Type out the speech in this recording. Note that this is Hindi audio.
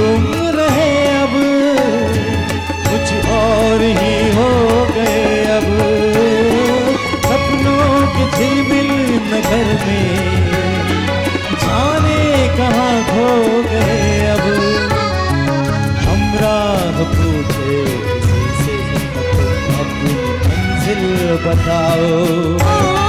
तुम रहे अब कुछ और ही हो गए अब सपनों के मिल नगर में जाने कहाँ खो गए अब हम पूछे से अपनी मंजिल बताओ